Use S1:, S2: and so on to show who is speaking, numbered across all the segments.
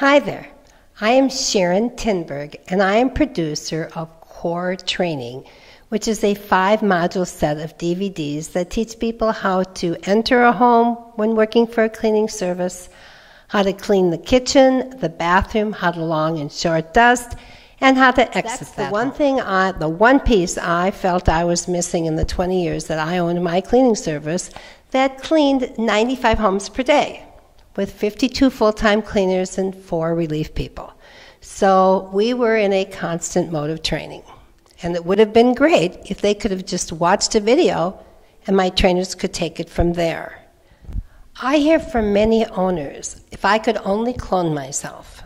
S1: Hi there. I am Sharon Tinberg, and I am producer of Core Training, which is a five module set of DVDs that teach people how to enter a home when working for a cleaning service, how to clean the kitchen, the bathroom, how to long and short dust, and how to exit That's the one home. thing I, the one piece I felt I was missing in the 20 years that I owned my cleaning service that cleaned 95 homes per day with 52 full-time cleaners and four relief people. So we were in a constant mode of training. And it would have been great if they could have just watched a video and my trainers could take it from there. I hear from many owners if I could only clone myself.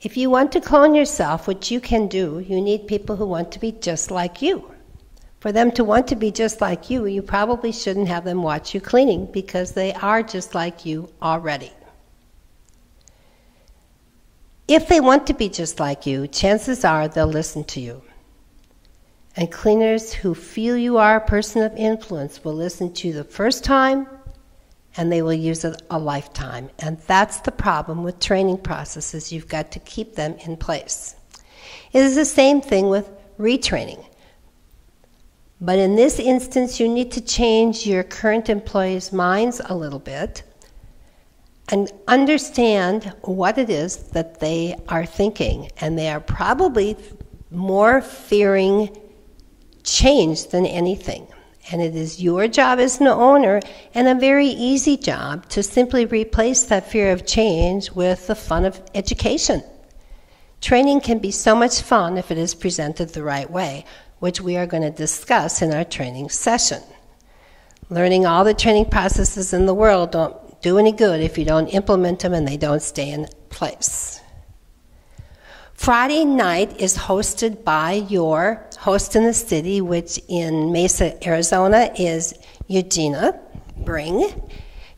S1: If you want to clone yourself, which you can do, you need people who want to be just like you. For them to want to be just like you, you probably shouldn't have them watch you cleaning because they are just like you already. If they want to be just like you, chances are they'll listen to you. And cleaners who feel you are a person of influence will listen to you the first time and they will use it a lifetime. And that's the problem with training processes. You've got to keep them in place. It is the same thing with retraining. But in this instance, you need to change your current employees' minds a little bit and understand what it is that they are thinking. And they are probably more fearing change than anything. And it is your job as an owner, and a very easy job, to simply replace that fear of change with the fun of education. Training can be so much fun if it is presented the right way, which we are going to discuss in our training session. Learning all the training processes in the world don't do any good if you don't implement them and they don't stay in place. Friday night is hosted by your host in the city, which in Mesa, Arizona is Eugenia Bring.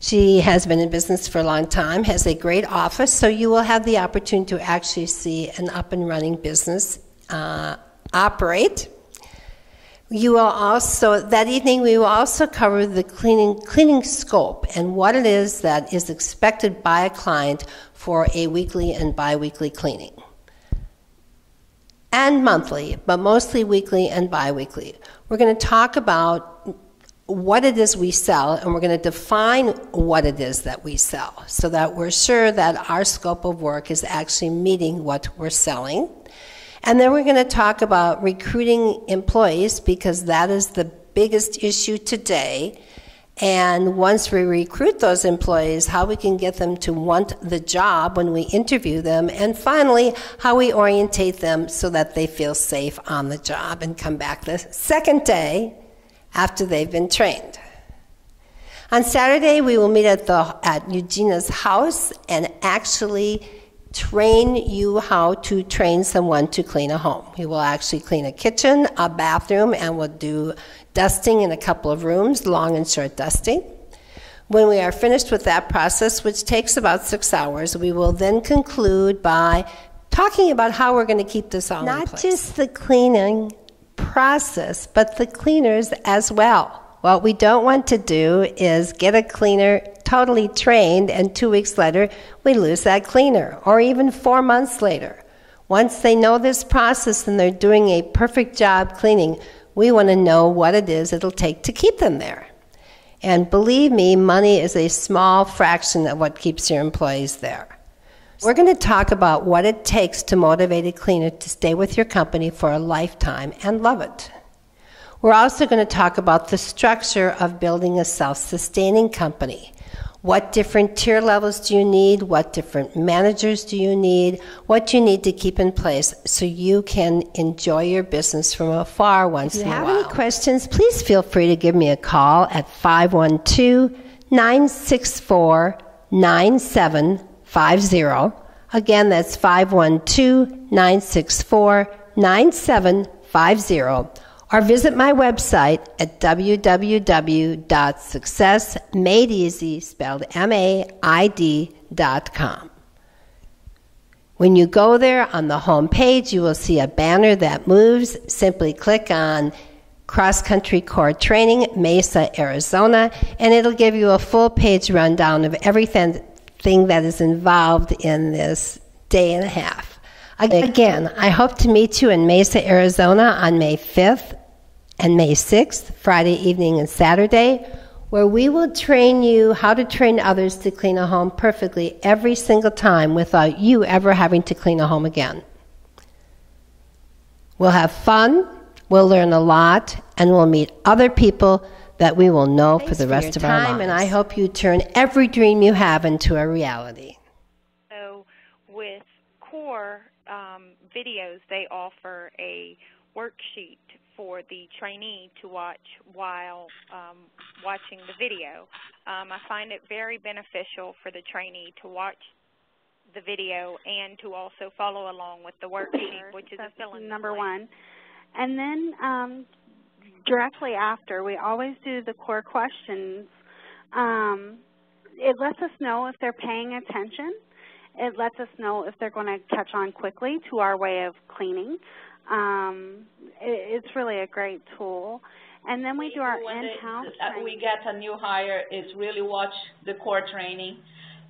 S1: She has been in business for a long time, has a great office, so you will have the opportunity to actually see an up and running business uh, operate. You will also, that evening, we will also cover the cleaning, cleaning scope and what it is that is expected by a client for a weekly and biweekly cleaning. And monthly, but mostly weekly and biweekly. We're going to talk about what it is we sell and we're going to define what it is that we sell so that we're sure that our scope of work is actually meeting what we're selling. And then we're going to talk about recruiting employees because that is the biggest issue today. And once we recruit those employees, how we can get them to want the job when we interview them. And finally, how we orientate them so that they feel safe on the job and come back the second day after they've been trained. On Saturday, we will meet at, the, at Eugenia's house and actually train you how to train someone to clean a home. We will actually clean a kitchen, a bathroom, and we'll do dusting in a couple of rooms, long and short dusting. When we are finished with that process, which takes about six hours, we will then conclude by talking about how we're going to keep this all Not just the cleaning process, but the cleaners as well. What we don't want to do is get a cleaner totally trained and two weeks later we lose that cleaner, or even four months later. Once they know this process and they're doing a perfect job cleaning, we want to know what it is it'll take to keep them there. And believe me, money is a small fraction of what keeps your employees there. We're going to talk about what it takes to motivate a cleaner to stay with your company for a lifetime and love it. We're also going to talk about the structure of building a self sustaining company. What different tier levels do you need? What different managers do you need? What you need to keep in place so you can enjoy your business from afar once in a while. If you have any questions, please feel free to give me a call at 512 964 9750. Again, that's 512 964 9750 or visit my website at www.successmadeeasy, spelled M-A-I-D.com. When you go there on the home page, you will see a banner that moves. Simply click on Cross Country Core Training, Mesa, Arizona, and it'll give you a full page rundown of everything everything that is involved in this day and a half. Again, I hope to meet you in Mesa, Arizona on May 5th and May 6th, Friday evening and Saturday, where we will train you how to train others to clean a home perfectly every single time without you ever having to clean a home again. We'll have fun, we'll learn a lot, and we'll meet other people that we will know Thanks for the rest for of our lives. And I hope you turn every dream you have into a reality.
S2: So, with CORE um, videos, they offer a worksheet for the trainee to watch while um, watching the video. Um, I find it very beneficial for the trainee to watch the video and to also follow along with the worksheet, which is
S3: That's
S2: a fill in
S3: number one. And then um, directly after, we always do the core questions. Um, it lets us know if they're paying attention. It lets us know if they're going to catch on quickly to our way of cleaning. Um, it, it's really a great tool. And then we, do our in-house
S4: uh, We get a new hire is really watch the core training.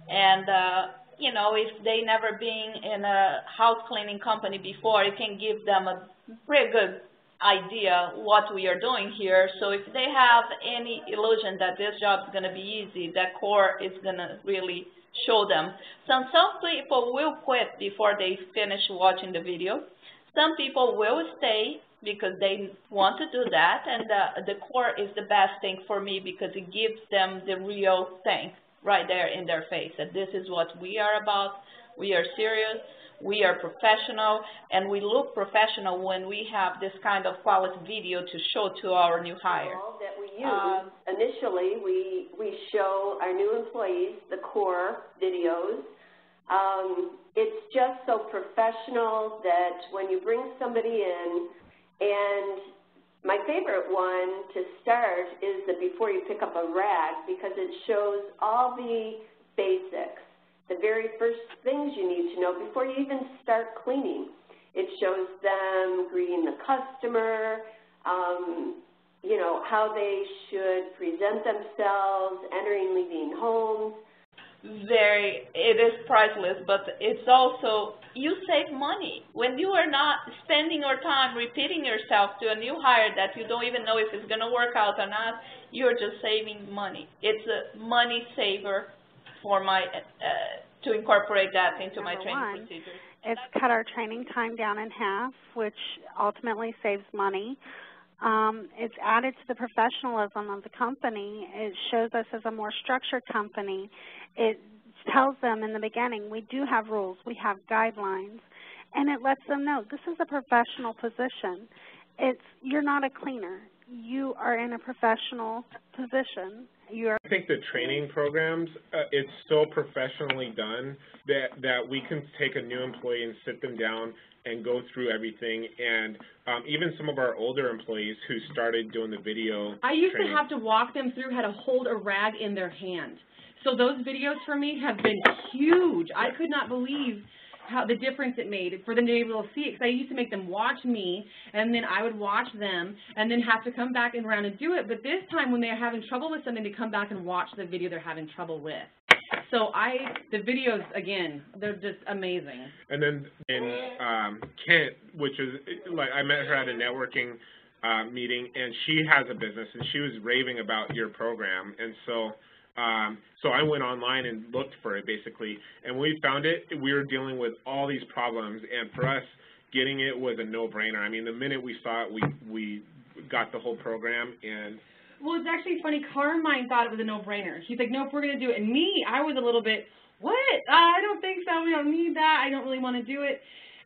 S4: And uh, you know, if they never been in a house cleaning company before, it can give them a pretty good idea what we are doing here. So if they have any illusion that this job is going to be easy, that core is going to really show them. Some, some people will quit before they finish watching the video. Some people will stay because they want to do that, and the, the core is the best thing for me because it gives them the real thing right there in their face that this is what we are about. We are serious. We are professional, and we look professional when we have this kind of quality video to show to our new hire.
S5: That we use. Um, Initially, we, we show our new employees the core videos. Um, it's just so professional that when you bring somebody in and my favorite one to start is the before you pick up a rag because it shows all the basics, the very first things you need to know before you even start cleaning. It shows them greeting the customer, um, you know, how they should present themselves, entering, leaving homes.
S4: Very, it is priceless, but it's also you save money. When you are not spending your time repeating yourself to a new hire that you don't even know if it's going to work out or not, you're just saving money. It's a money saver for my uh, to incorporate that into
S3: Number
S4: my training
S3: one,
S4: procedures.
S3: It's cut our training time down in half, which ultimately saves money. Um, it's added to the professionalism of the company. It shows us as a more structured company. It tells them in the beginning, we do have rules, we have guidelines, and it lets them know this is a professional position. It's you're not a cleaner. You are in a professional position. You are
S6: I think the training programs, uh, it's so professionally done that, that we can take a new employee and sit them down and go through everything. And um, even some of our older employees who started doing the video
S7: I used
S6: training.
S7: to have to walk them through how to hold a rag in their hand. So those videos for me have been huge. I could not believe how the difference it made for them to be able to see it because I used to make them watch me and then I would watch them and then have to come back and around and do it. But this time when they're having trouble with something, they come back and watch the video they're having trouble with. So I, the videos again, they're just amazing.
S6: And then in um, Kent, which is like I met her at a networking uh, meeting, and she has a business, and she was raving about your program, and so um, so I went online and looked for it basically, and we found it. We were dealing with all these problems, and for us, getting it was a no-brainer. I mean, the minute we saw it, we we got the whole program and.
S7: Well, it's actually funny. Carmine thought it was a no-brainer. She's like, "Nope, we're going to do it." And me, I was a little bit, "What? Uh, I don't think so. We don't need that. I don't really want to do it."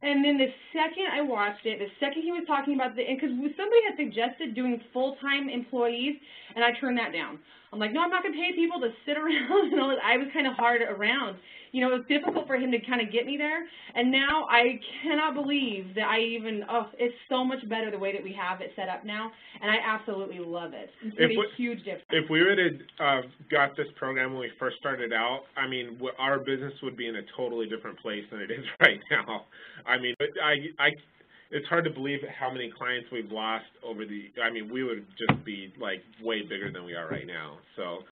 S7: And then the second I watched it, the second he was talking about the, because somebody had suggested doing full-time employees, and I turned that down. I'm like, no, I'm not going to pay people to sit around and all that. I was kind of hard around. You know, it was difficult for him to kind of get me there. And now I cannot believe that I even, oh, it's so much better the way that we have it set up now. And I absolutely love it. It's made a huge difference.
S6: If we would have uh, got this program when we first started out, I mean, our business would be in a totally different place than it is right now. I mean, I, I it's hard to believe how many clients we've lost over the, I mean, we would just be like way bigger than we are right now. So